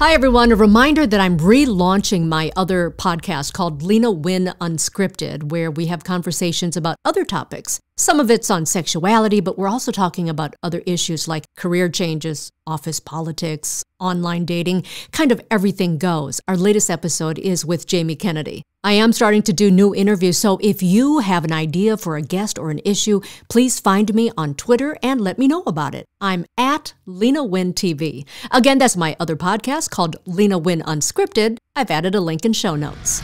Hi, everyone. A reminder that I'm relaunching my other podcast called Leyna Nguyen Unscripted, where we have conversations about other topics. Some of it's on sexuality, but we're also talking about other issues like career changes, office politics, online dating, kind of everything goes. Our latest episode is with Jamie Kennedy. I am starting to do new interviews, so if you have an idea for a guest or an issue, please find me on Twitter and let me know about it. I'm at Leyna Nguyen TV. Again, that's my other podcast called Leyna Nguyen Unscripted. I've added a link in show notes.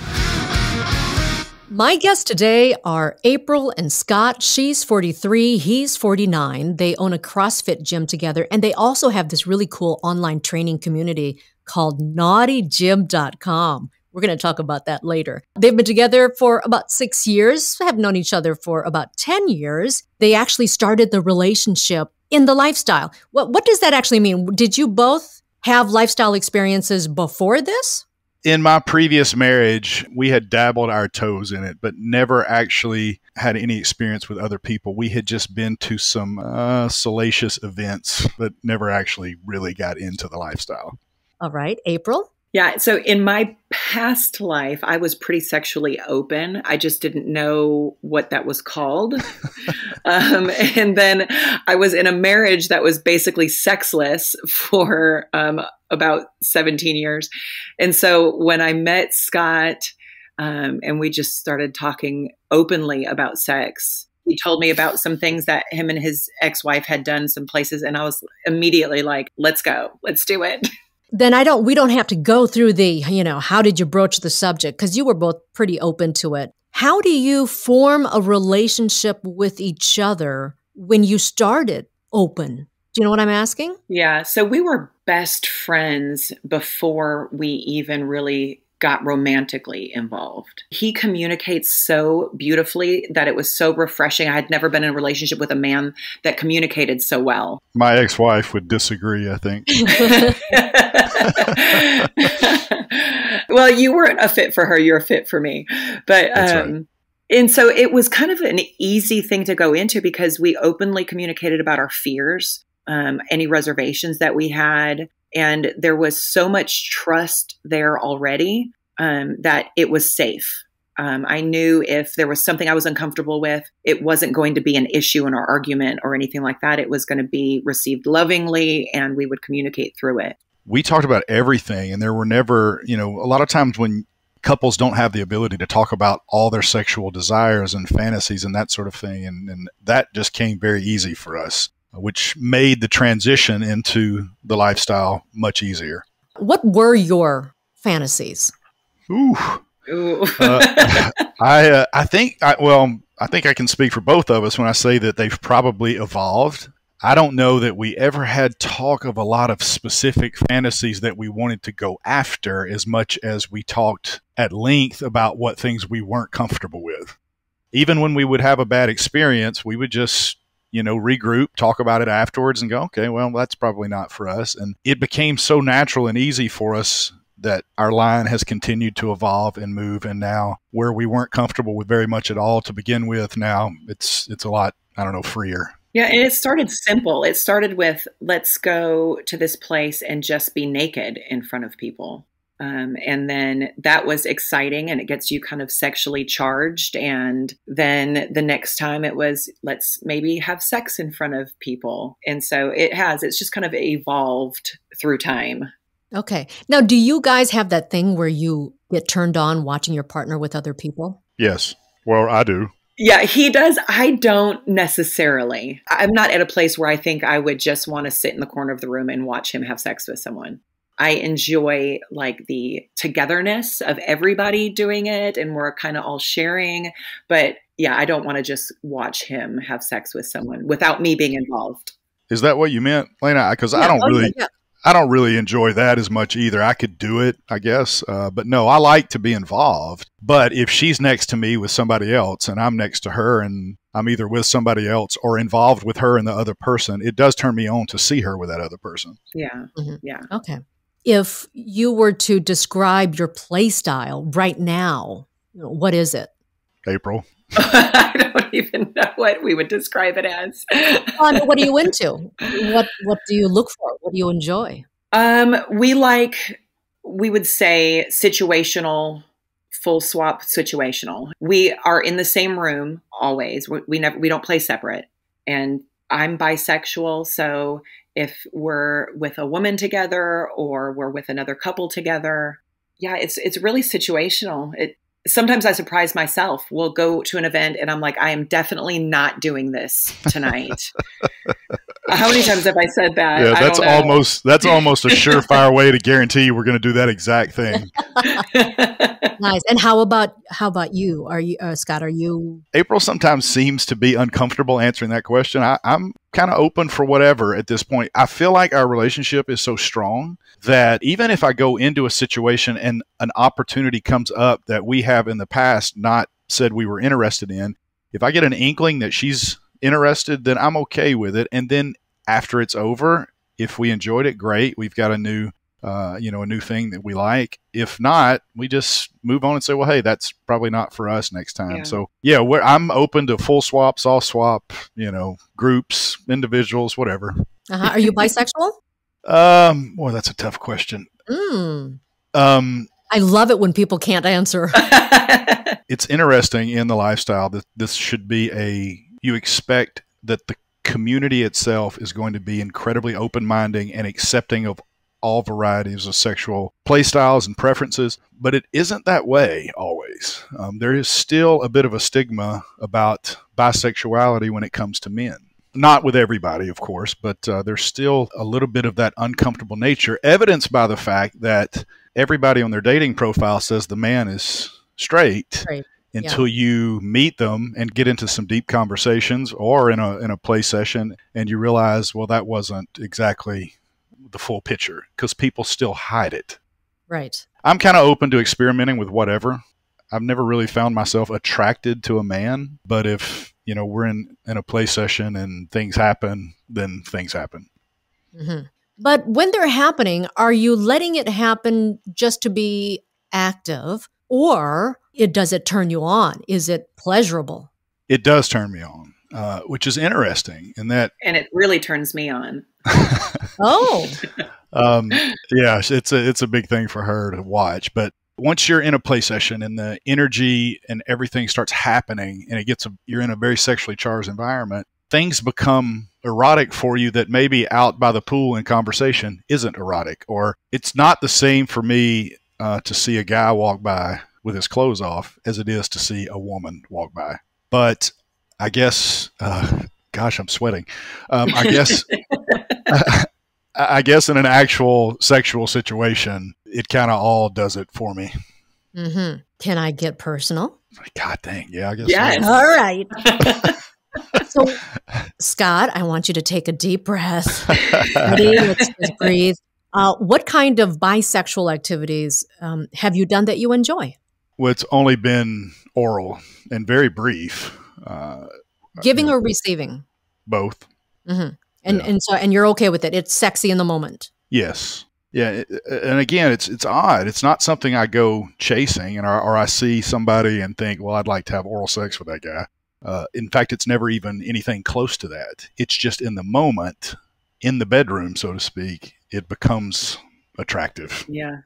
My guests today are April and Scott. She's 43, he's 49. They own a CrossFit gym together, and they also have this really cool online training community called naughtygym.com. We're going to talk about that later. They've been together for about six years, have known each other for about 10 years. They actually started the relationship in the lifestyle. What, what does that actually mean? Did you both have lifestyle experiences before this? in my previous marriage, we had dabbled our toes in it, but never actually had any experience with other people. We had just been to some uh, salacious events, but never actually really got into the lifestyle. All right. April? Yeah. So in my past life, I was pretty sexually open. I just didn't know what that was called. um, and then I was in a marriage that was basically sexless for um, about 17 years. And so when I met Scott um, and we just started talking openly about sex, he told me about some things that him and his ex wife had done some places. And I was immediately like, let's go, let's do it. Then I don't we don't have to go through the, you know, how did you broach the subject cuz you were both pretty open to it. How do you form a relationship with each other when you started open? Do you know what I'm asking? Yeah, so we were best friends before we even really got romantically involved. He communicates so beautifully that it was so refreshing. I had never been in a relationship with a man that communicated so well. My ex wife would disagree, I think. well, you weren't a fit for her, you're a fit for me. But, um, right. And so it was kind of an easy thing to go into because we openly communicated about our fears, um, any reservations that we had, and there was so much trust there already um, that it was safe. Um, I knew if there was something I was uncomfortable with, it wasn't going to be an issue in our argument or anything like that. It was going to be received lovingly and we would communicate through it. We talked about everything, and there were never, you know, a lot of times when couples don't have the ability to talk about all their sexual desires and fantasies and that sort of thing. And, and that just came very easy for us which made the transition into the lifestyle much easier. What were your fantasies? Ooh. Ooh. uh, I uh, I think I, well I think I can speak for both of us when I say that they've probably evolved. I don't know that we ever had talk of a lot of specific fantasies that we wanted to go after as much as we talked at length about what things we weren't comfortable with. Even when we would have a bad experience, we would just you know, regroup, talk about it afterwards, and go, okay, well, that's probably not for us. And it became so natural and easy for us that our line has continued to evolve and move. And now, where we weren't comfortable with very much at all to begin with, now it's it's a lot, I don't know, freer. Yeah, and it started simple. It started with let's go to this place and just be naked in front of people. Um, and then that was exciting and it gets you kind of sexually charged. And then the next time it was, let's maybe have sex in front of people. And so it has, it's just kind of evolved through time. Okay. Now, do you guys have that thing where you get turned on watching your partner with other people? Yes. Well, I do. Yeah, he does. I don't necessarily. I'm not at a place where I think I would just want to sit in the corner of the room and watch him have sex with someone. I enjoy like the togetherness of everybody doing it and we're kind of all sharing. But yeah, I don't want to just watch him have sex with someone without me being involved. Is that what you meant, Leyna? Because yeah, I don't oh, really, yeah. I don't really enjoy that as much either. I could do it, I guess, uh, but no, I like to be involved. But if she's next to me with somebody else and I'm next to her and I'm either with somebody else or involved with her and the other person, it does turn me on to see her with that other person. Yeah, mm-hmm. yeah. Okay if you were to describe your play style right now, what is it? April. I don't even know what we would describe it as. um, what are you into? What What do you look for? What do you enjoy? Um, we like we would say situational full swap situational. We are in the same room always. We, we never we don't play separate. And I'm bisexual, so if we're with a woman together or we're with another couple together, yeah, it's it's really situational. It sometimes I surprise myself. We'll go to an event and I'm like, I am definitely not doing this tonight. How many times have I said that? Yeah, that's almost that's almost a surefire way to guarantee we're going to do that exact thing. nice. And how about how about you? Are you uh, Scott? Are you? April sometimes seems to be uncomfortable answering that question. I, I'm kind of open for whatever at this point. I feel like our relationship is so strong that even if I go into a situation and an opportunity comes up that we have in the past not said we were interested in, if I get an inkling that she's interested, then I'm okay with it. And then after it's over, if we enjoyed it, great. We've got a new, uh, you know, a new thing that we like. If not, we just move on and say, well, hey, that's probably not for us next time. Yeah. So yeah, I'm open to full swap, soft swap, you know, groups, individuals, whatever. Uh-huh. Are you bisexual? um, boy, that's a tough question. Mm. Um, I love it when people can't answer. it's interesting in the lifestyle that this should be a you expect that the community itself is going to be incredibly open minded and accepting of all varieties of sexual playstyles and preferences, but it isn't that way always. Um, there is still a bit of a stigma about bisexuality when it comes to men. Not with everybody, of course, but uh, there's still a little bit of that uncomfortable nature, evidenced by the fact that everybody on their dating profile says the man is straight. Until yeah. you meet them and get into some deep conversations or in a in a play session and you realize well that wasn't exactly the full picture because people still hide it right i'm kind of open to experimenting with whatever i've never really found myself attracted to a man but if you know we're in in a play session and things happen then things happen mm-hmm. but when they're happening are you letting it happen just to be active or it does it turn you on? Is it pleasurable? It does turn me on, uh, which is interesting in that. And it really turns me on. oh. um, yeah, it's a it's a big thing for her to watch. But once you're in a play session and the energy and everything starts happening, and it gets a, you're in a very sexually charged environment, things become erotic for you that maybe out by the pool in conversation isn't erotic, or it's not the same for me uh, to see a guy walk by with his clothes off as it is to see a woman walk by. But I guess, uh, gosh, I'm sweating. Um, I guess, I guess in an actual sexual situation, it kind of all does it for me. Mm-hmm. Can I get personal? God dang, yeah, I guess. Yes. So. All right. so, Scott, I want you to take a deep breath. Ready? Let's, let's breathe. Uh, what kind of bisexual activities um, have you done that you enjoy? Well, it's only been oral and very brief. Uh, Giving or receiving? Both. Mm-hmm. And yeah. and so and you're okay with it. It's sexy in the moment. Yes. Yeah, and again, it's it's odd. It's not something I go chasing, and or, or I see somebody and think, well, I'd like to have oral sex with that guy. Uh, in fact, it's never even anything close to that. It's just in the moment, in the bedroom, so to speak, it becomes attractive. Yeah.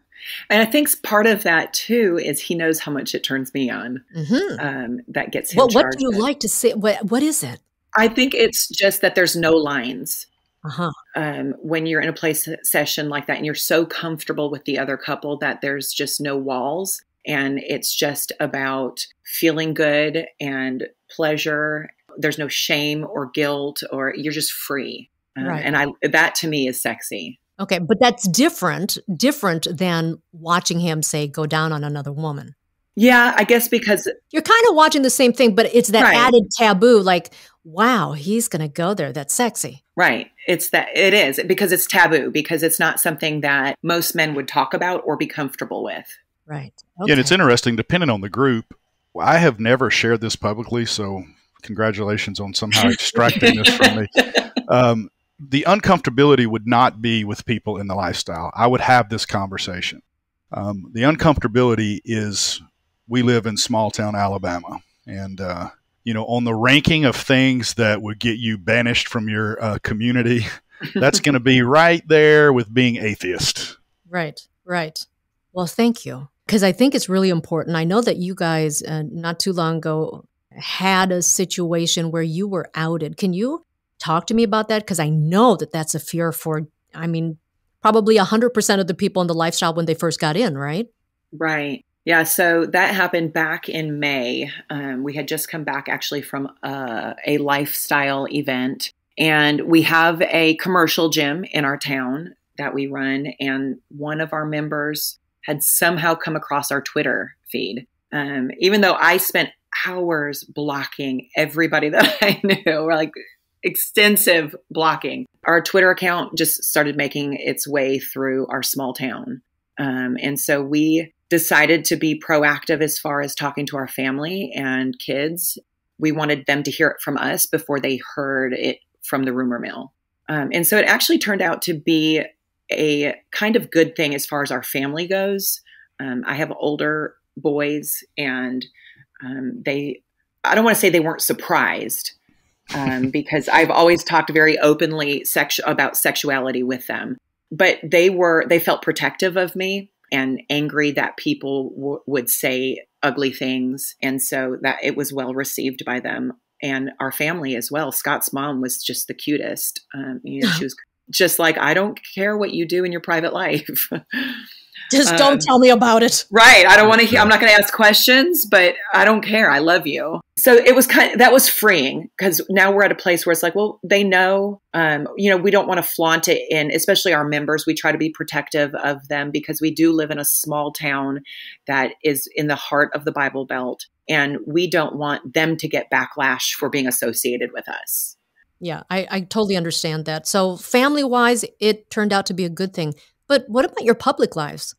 And I think part of that too is he knows how much it turns me on. Mm-hmm. Um, that gets him. Well, what do you like to say? What What is it? I think it's just that there's no lines. Uh-huh. Um, when you're in a place session like that, and you're so comfortable with the other couple that there's just no walls, and it's just about feeling good and pleasure. There's no shame or guilt, or you're just free. Um, right. And I that to me is sexy. Okay, but that's different different than watching him say go down on another woman. Yeah, I guess because you're kind of watching the same thing, but it's that right. added taboo like wow, he's going to go there. That's sexy. Right. It's that it is because it's taboo because it's not something that most men would talk about or be comfortable with. Right. Okay. Yeah, and it's interesting depending on the group. I have never shared this publicly, so congratulations on somehow extracting this from me. Um, the uncomfortability would not be with people in the lifestyle. I would have this conversation. Um, the uncomfortability is we live in small town Alabama, and uh, you know, on the ranking of things that would get you banished from your uh, community, that's going to be right there with being atheist. Right, right. Well, thank you. Because I think it's really important. I know that you guys, uh, not too long ago, had a situation where you were outed. Can you talk to me about that? Because I know that that's a fear for, I mean, probably 100% of the people in the lifestyle when they first got in, right? Right. Yeah, so that happened back in May. Um, we had just come back actually from uh, a lifestyle event, and we have a commercial gym in our town that we run. And one of our members had somehow come across our Twitter feed. Um, even though I spent hours blocking everybody that I knew, we're like extensive blocking, our Twitter account just started making its way through our small town. Um, and so we decided to be proactive as far as talking to our family and kids. We wanted them to hear it from us before they heard it from the rumor mill. Um, and so it actually turned out to be a kind of good thing as far as our family goes. Um, I have older boys, and um, they, I don't want to say they weren't surprised um, because I've always talked very openly sexu- about sexuality with them, but they were, they felt protective of me and angry that people w- would say ugly things. And so that it was well received by them and our family as well. Scott's mom was just the cutest. Um, you know, she was just like, I don't care what you do in your private life. Just don't um, tell me about it. Right. I don't want to hear, I'm not going to ask questions, but I don't care. I love you. So it was kind of, that was freeing because now we're at a place where it's like, well, they know, um, you know, we don't want to flaunt it in, especially our members. We try to be protective of them because we do live in a small town that is in the heart of the Bible Belt. And we don't want them to get backlash for being associated with us. Yeah, I, I totally understand that. So, family wise, it turned out to be a good thing. But what about your public lives?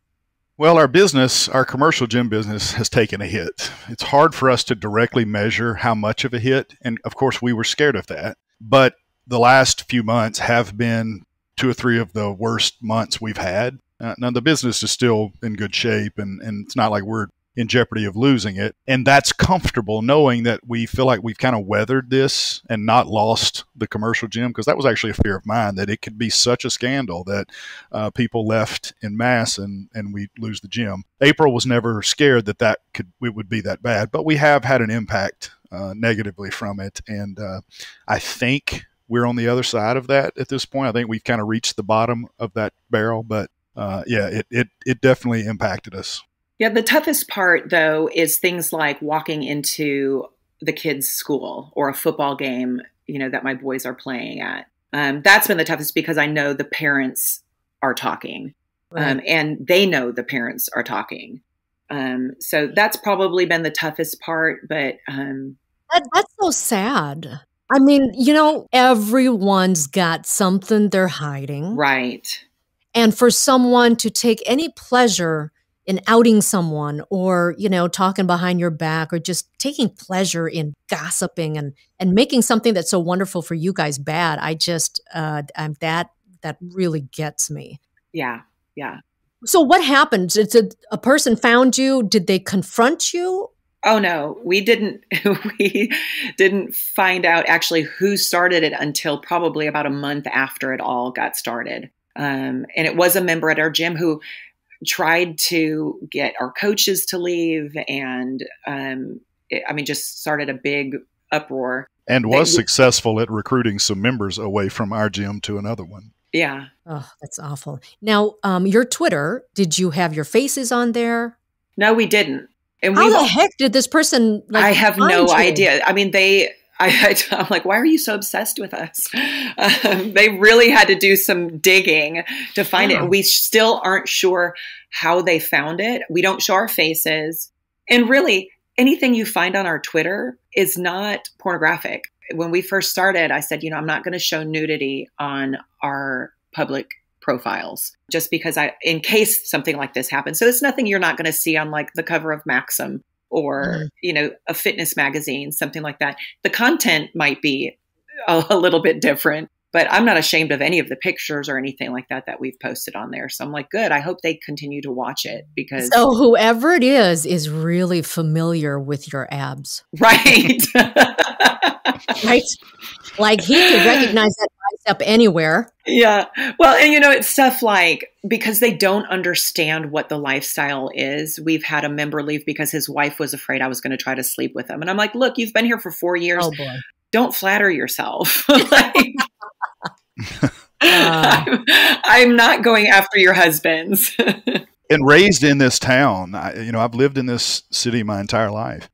Well, our business, our commercial gym business, has taken a hit. It's hard for us to directly measure how much of a hit. And of course, we were scared of that. But the last few months have been two or three of the worst months we've had. Uh, now, the business is still in good shape, and, and it's not like we're in jeopardy of losing it. And that's comfortable knowing that we feel like we've kind of weathered this and not lost the commercial gym because that was actually a fear of mine that it could be such a scandal that uh, people left in mass and, and we lose the gym. April was never scared that that could it would be that bad, but we have had an impact uh, negatively from it. And uh, I think we're on the other side of that at this point. I think we've kind of reached the bottom of that barrel, but uh, yeah, it, it, it definitely impacted us. Yeah, the toughest part though is things like walking into the kids' school or a football game, you know, that my boys are playing at. Um, that's been the toughest because I know the parents are talking, right. um, and they know the parents are talking. Um, so that's probably been the toughest part. But um, that, that's so sad. I mean, you know, everyone's got something they're hiding, right? And for someone to take any pleasure in outing someone or you know talking behind your back or just taking pleasure in gossiping and and making something that's so wonderful for you guys bad. I just uh I'm, that that really gets me. Yeah yeah. So what happened? Did, did a person found you? Did they confront you? Oh no. We didn't we didn't find out actually who started it until probably about a month after it all got started. Um, and it was a member at our gym who tried to get our coaches to leave and um, it, i mean just started a big uproar. And was they, successful at recruiting some members away from our gym to another one. Yeah. Oh that's awful. Now um, your twitter did you have your faces on there? No we didn't. And how the heck did this person like, i have no you? idea. I mean they I, am like, why are you so obsessed with us? Um, they really had to do some digging to find yeah. it. We still aren't sure how they found it. We don't show our faces. And really, anything you find on our Twitter is not pornographic. When we first started, I said, you know, I'm not going to show nudity on our public profiles just because I, in case something like this happens. So it's nothing you're not going to see on like the cover of Maxim or mm. you know a fitness magazine something like that. The content might be a, a, little bit different but i'm not ashamed of any of the pictures or anything like that that we've posted on there. So i'm like good i hope they continue to watch it because so whoever it is is really familiar with your abs. Right. Right like he could recognize that bicep anywhere. Yeah. Well, and you know, it's stuff like because they don't understand what the lifestyle is. We've had a member leave because his wife was afraid I was going to try to sleep with him. And I'm like, look, you've been here for four years. Oh, boy. Don't flatter yourself. like, uh. I'm, I'm not going after your husbands. and raised in this town, I, you know, I've lived in this city my entire life.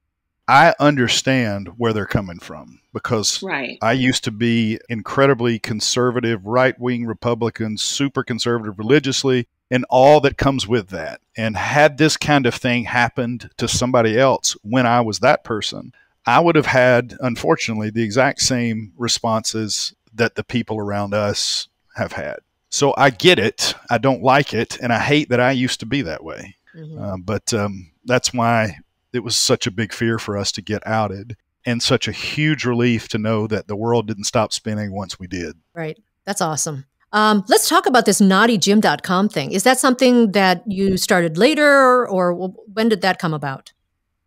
I understand where they're coming from because right. I used to be incredibly conservative, right wing Republican, super conservative religiously, and all that comes with that. And had this kind of thing happened to somebody else when I was that person, I would have had, unfortunately, the exact same responses that the people around us have had. So I get it. I don't like it. And I hate that I used to be that way. Mm-hmm. Uh, but um, that's why it was such a big fear for us to get outed and such a huge relief to know that the world didn't stop spinning once we did. Right. That's awesome. Um, let's talk about this naughtygym.com thing. Is that something that you started later or when did that come about?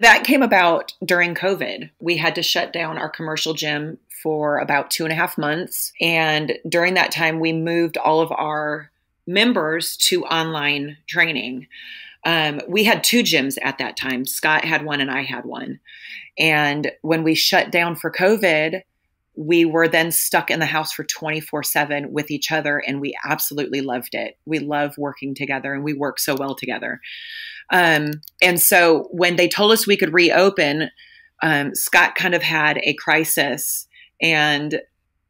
That came about during COVID. We had to shut down our commercial gym for about two and a half months. And during that time, we moved all of our members to online training. Um, we had two gyms at that time. Scott had one and I had one. And when we shut down for COVID, we were then stuck in the house for 24 7 with each other. And we absolutely loved it. We love working together and we work so well together. Um, and so when they told us we could reopen, um, Scott kind of had a crisis and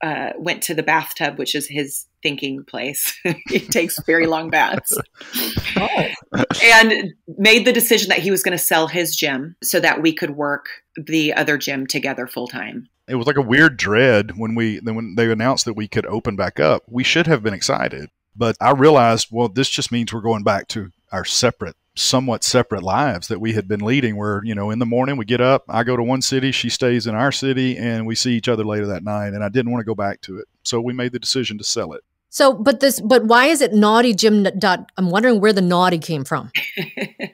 uh, went to the bathtub, which is his thinking place. he takes very long baths. oh. And made the decision that he was going to sell his gym so that we could work the other gym together full time. It was like a weird dread when we then when they announced that we could open back up. We should have been excited, but I realized, well, this just means we're going back to our separate somewhat separate lives that we had been leading where you know in the morning we get up i go to one city she stays in our city and we see each other later that night and i didn't want to go back to it. So we made the decision to sell it. So but this but why is it naughty gym dot i'm wondering where the naughty came from.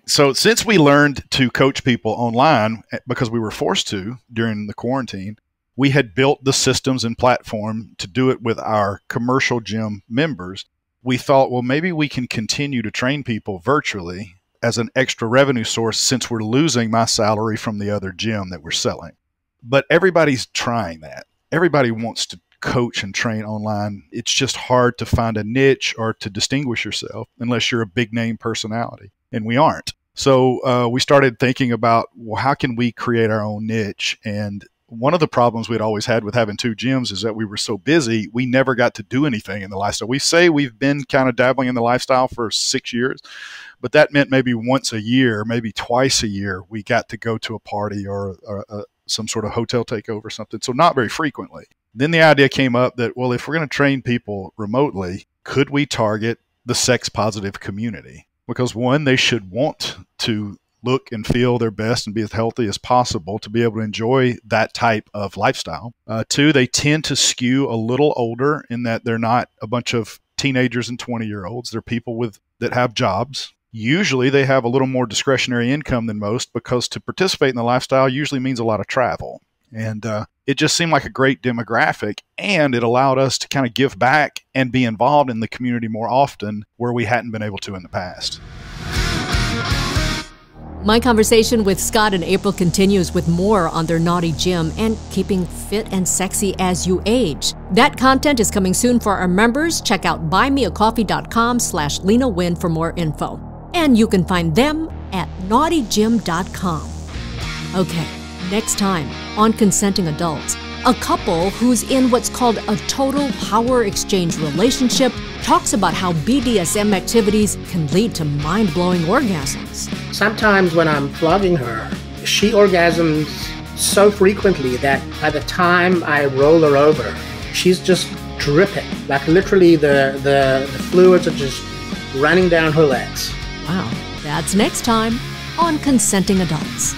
So since we learned to coach people online eh, because we were forced to during the quarantine we had built the systems and platform to do it with our commercial gym members. We thought well maybe we can continue to train people virtually as an extra revenue source since we're losing my salary from the other gym that we're selling. But everybody's trying that. Everybody wants to coach and train online. It's just hard to find a niche or to distinguish yourself unless you're a big name personality, and we aren't. So uh, we started thinking about well, how can we create our own niche? And one of the problems we'd always had with having two gyms is that we were so busy, we never got to do anything in the lifestyle. We say we've been kind of dabbling in the lifestyle for six years, but that meant maybe once a year, maybe twice a year, we got to go to a party or, or a, some sort of hotel takeover or something. So not very frequently. Then the idea came up that, well, if we're going to train people remotely, could we target the sex positive community? Because one, they should want to look and feel their best and be as healthy as possible to be able to enjoy that type of lifestyle. Uh, two, they tend to skew a little older in that they're not a bunch of teenagers and 20 year olds. They're people with that have jobs. Usually they have a little more discretionary income than most because to participate in the lifestyle usually means a lot of travel. And uh, it just seemed like a great demographic, and it allowed us to kind of give back and be involved in the community more often where we hadn't been able to in the past. My conversation with Scott and April continues with more on their naughty gym and keeping fit and sexy as you age. That content is coming soon for our members. Check out buymeacoffee.com slash Leyna Nguyen for more info. And you can find them at naughtygym.com. Okay, next time on Consenting Adults a couple who's in what's called a total power exchange relationship talks about how BDSM activities can lead to mind blowing orgasms. Sometimes when I'm flogging her, she orgasms so frequently that by the time I roll her over, she's just dripping. Like literally, the, the, the fluids are just running down her legs. Wow. That's next time on Consenting Adults.